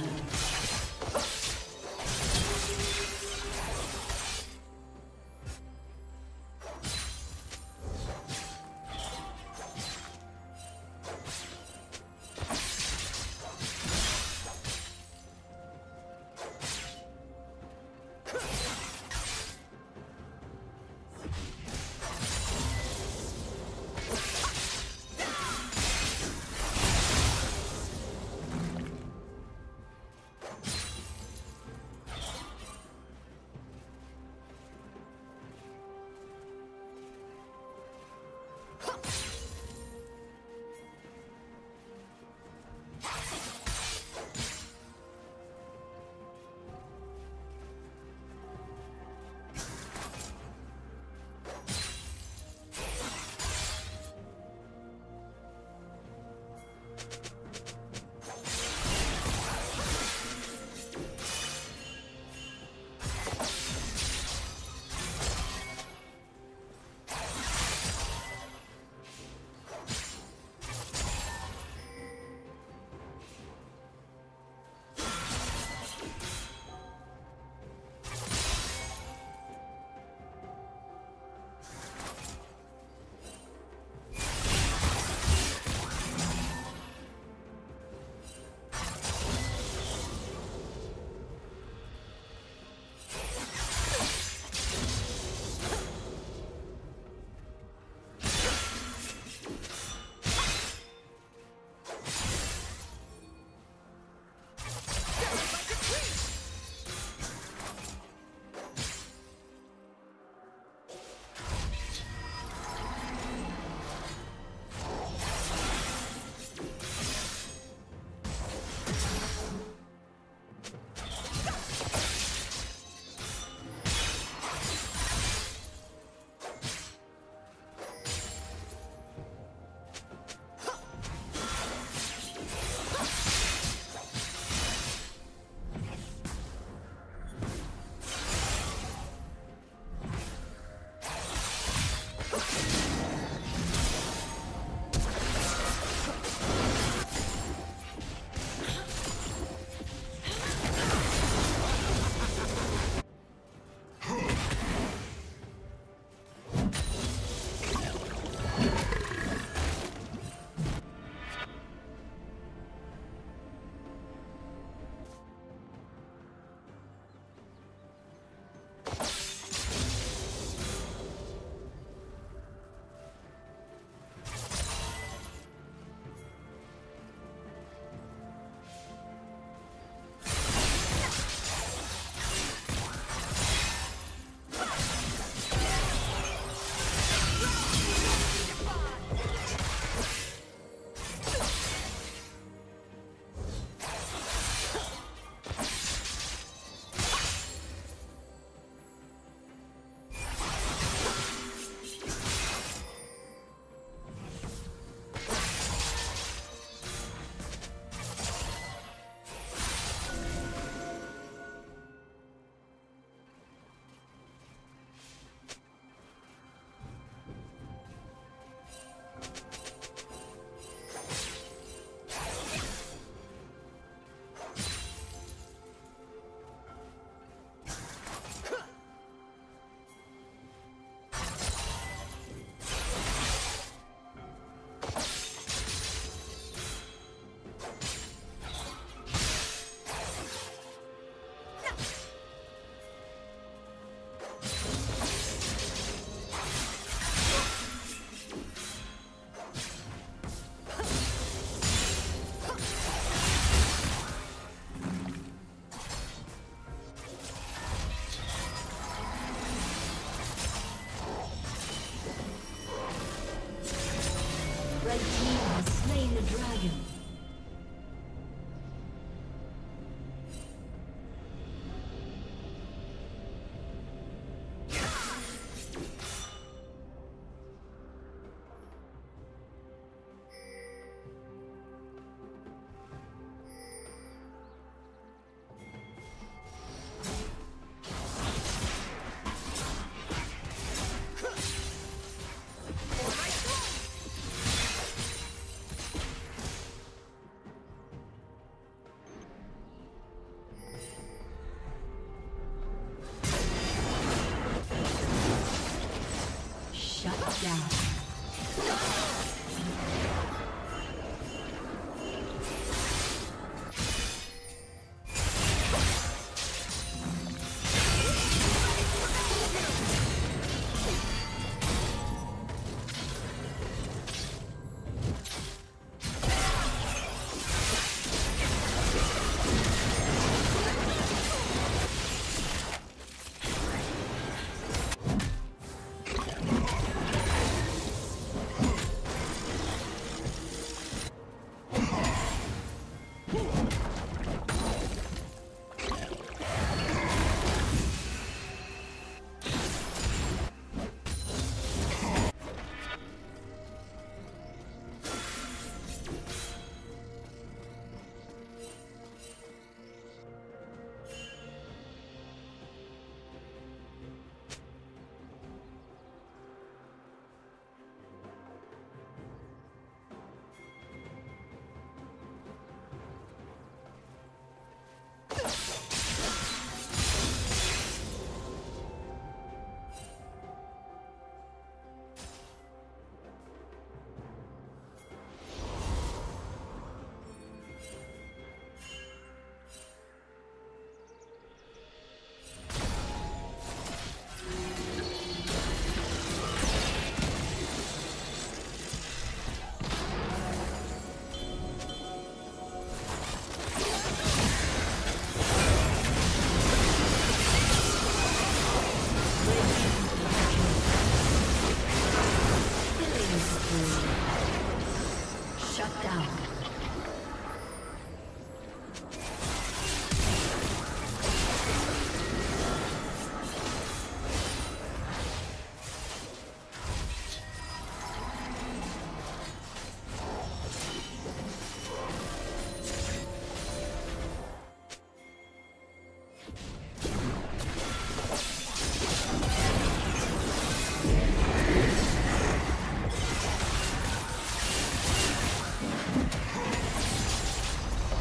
blood.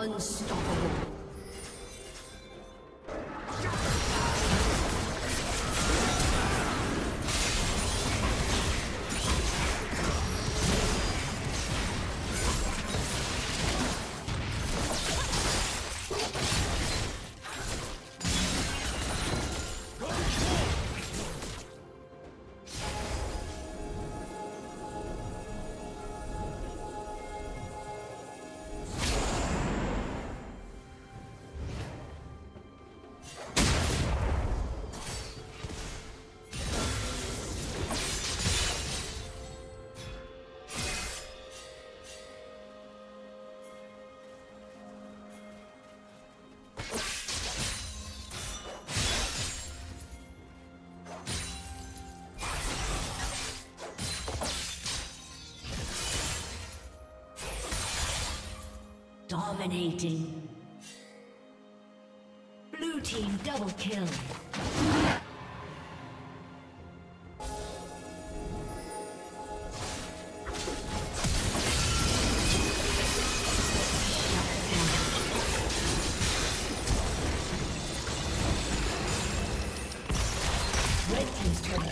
Unstoppable. Dominating. Blue team double kill. Red team's Turret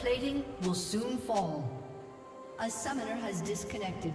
plating will soon fall. A summoner has disconnected.